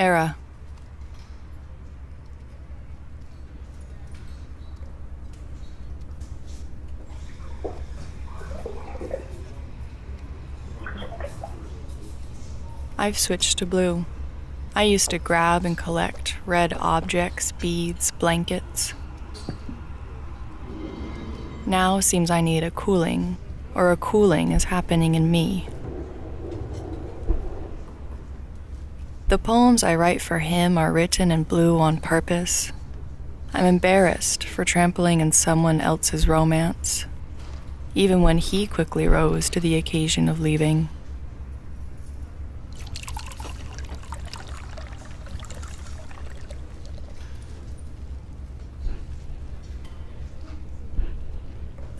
Èire. I've switched to blue. I used to grab and collect red objects, beads, blankets. Now seems I need a cooling, or a cooling is happening in me. The poems I write for him are written in blue on purpose. I'm embarrassed for trampling in someone else's romance, even when he quickly rose to the occasion of leaving.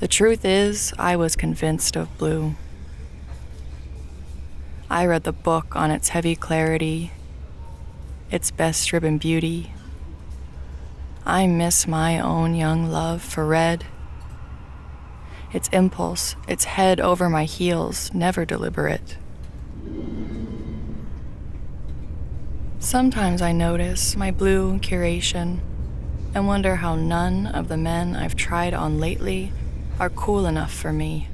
The truth is, I was convinced of blue. I read the book on its heavy clarity, its best ribbon beauty. I miss my own young love for red. Its impulse, its head over my heels, never deliberate. Sometimes I notice my blue curation and wonder how none of the men I've tried on lately are cool enough for me.